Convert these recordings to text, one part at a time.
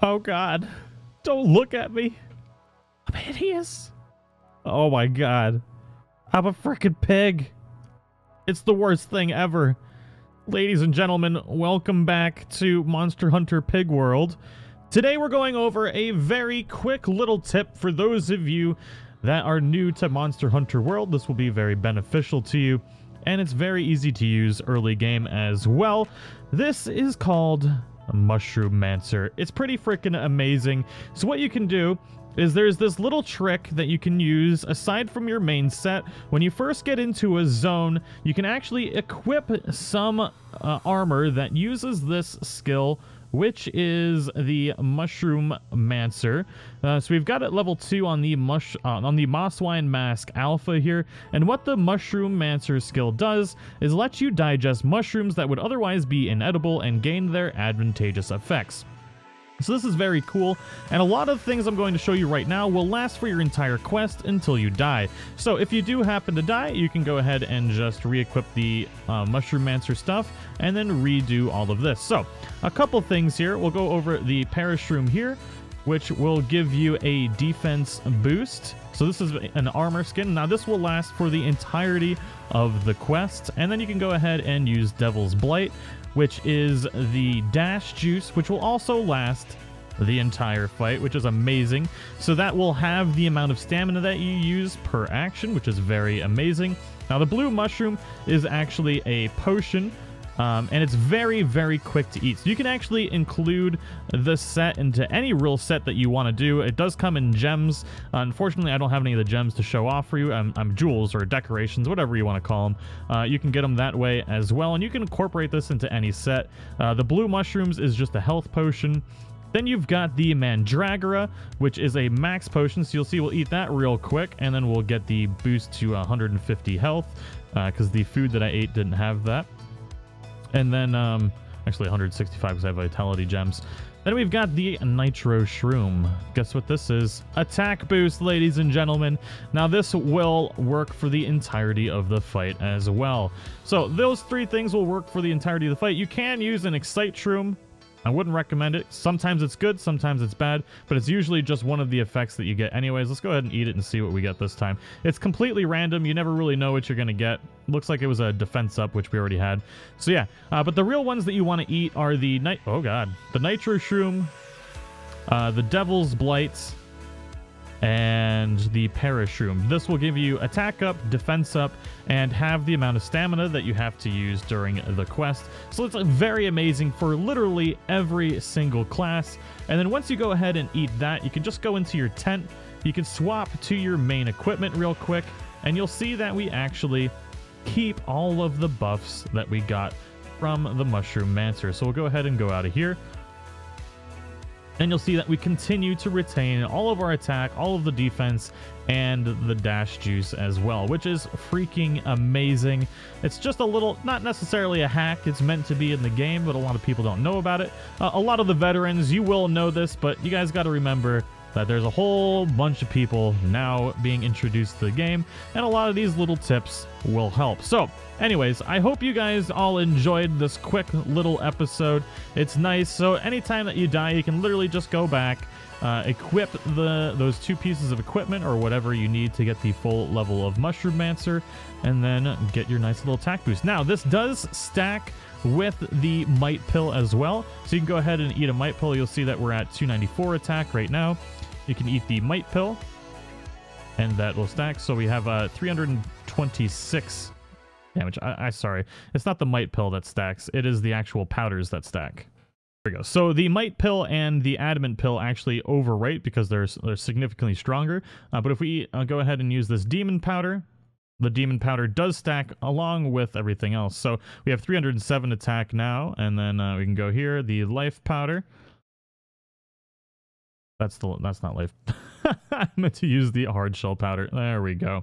Oh god. Don't look at me. I'm hideous. Oh my god. I'm a freaking pig. It's the worst thing ever. Ladies and gentlemen, welcome back to Monster Hunter Pig World. Today we're going over a very quick little tip for those of you that are new to Monster Hunter World. This will be very beneficial to you, and it's very easy to use early game as well. This is called Mushroomancer. It's pretty freaking amazing. So what you can do is there's this little trick that you can use aside from your main set. When you first get into a zone, you can actually equip some uh, armor that uses this skill which is the Mushroom Mancer. Uh, so we've got it level 2 on the mush uh, on the Mosswine Mask Alpha here, and what the Mushroomancer skill does is let you digest mushrooms that would otherwise be inedible and gain their advantageous effects. So this is very cool, and a lot of things I'm going to show you right now will last for your entire quest until you die. So if you do happen to die, you can go ahead and just re-equip the uh, Mushroomancer stuff, and then redo all of this. So, a couple things here. We'll go over the Parashroom here, which will give you a defense boost. So this is an armor skin. Now this will last for the entirety of the quest, and then you can go ahead and use Devil's Blight, which is the dash juice, which will also last the entire fight, which is amazing. So that will have the amount of stamina that you use per action, which is very amazing. Now the blue mushroom is actually a potion, um, and it's very, very quick to eat. So you can actually include the set into any real set that you want to do. It does come in gems. Unfortunately, I don't have any of the gems to show off for you. I'm, I'm jewels or decorations, whatever you want to call them. Uh, you can get them that way as well, and you can incorporate this into any set. Uh, the blue mushrooms is just a health potion. Then you've got the Mandragora, which is a max potion, so you'll see we'll eat that real quick, and then we'll get the boost to 150 health, because uh, the food that I ate didn't have that. And then, um, actually 165 because I have Vitality Gems. Then we've got the Nitro Shroom. Guess what this is? Attack boost, ladies and gentlemen. Now this will work for the entirety of the fight as well. So those three things will work for the entirety of the fight. You can use an Excite Shroom I wouldn't recommend it. Sometimes it's good, sometimes it's bad, but it's usually just one of the effects that you get anyways. Let's go ahead and eat it and see what we get this time. It's completely random. You never really know what you're going to get. Looks like it was a defense up, which we already had. So yeah, uh, but the real ones that you want to eat are the night. Oh god, the nitro shroom, uh, the devil's blights, and the Parashroom. This will give you attack up, defense up, and have the amount of stamina that you have to use during the quest. So it's very amazing for literally every single class. And then once you go ahead and eat that, you can just go into your tent, you can swap to your main equipment real quick, and you'll see that we actually keep all of the buffs that we got from the Mushroomancer. So we'll go ahead and go out of here. And you'll see that we continue to retain all of our attack, all of the defense, and the dash juice as well, which is freaking amazing. It's just a little, not necessarily a hack, it's meant to be in the game, but a lot of people don't know about it. Uh, a lot of the veterans, you will know this, but you guys got to remember that there's a whole bunch of people now being introduced to the game, and a lot of these little tips will help. So, anyways, I hope you guys all enjoyed this quick little episode. It's nice, so anytime that you die, you can literally just go back, uh, equip the those two pieces of equipment or whatever you need to get the full level of Mushroomancer, and then get your nice little attack boost. Now, this does stack with the Might Pill as well, so you can go ahead and eat a Might Pill. You'll see that we're at 294 attack right now. You can eat the Might Pill, and that will stack. So we have a uh, 326 damage. I, I sorry, it's not the Might Pill that stacks. It is the actual powders that stack. There we go. So the Might Pill and the Adamant Pill actually overwrite because they're, they're significantly stronger. Uh, but if we uh, go ahead and use this Demon Powder, the Demon Powder does stack along with everything else. So we have 307 attack now, and then uh, we can go here, the Life Powder. That's the that's not life. I meant to use the hard shell powder. There we go.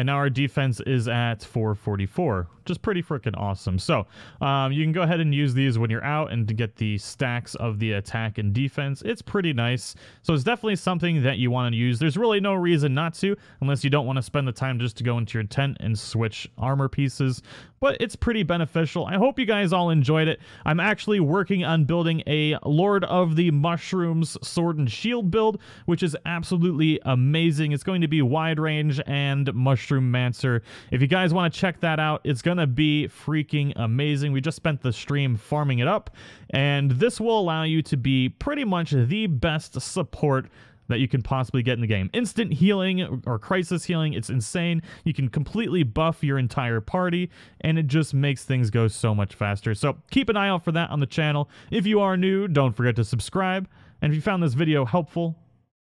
And now our defense is at 444, which is pretty freaking awesome. So um, you can go ahead and use these when you're out and to get the stacks of the attack and defense. It's pretty nice. So it's definitely something that you want to use. There's really no reason not to, unless you don't want to spend the time just to go into your tent and switch armor pieces. But it's pretty beneficial. I hope you guys all enjoyed it. I'm actually working on building a Lord of the Mushrooms sword and shield build, which is absolutely amazing. It's going to be wide range and mushroom mancer. If you guys want to check that out, it's going to be freaking amazing. We just spent the stream farming it up, and this will allow you to be pretty much the best support that you can possibly get in the game. Instant healing or crisis healing, it's insane. You can completely buff your entire party, and it just makes things go so much faster. So keep an eye out for that on the channel. If you are new, don't forget to subscribe. And if you found this video helpful,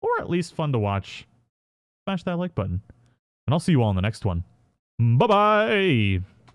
or at least fun to watch, smash that like button. And I'll see you all in the next one. Bye-bye!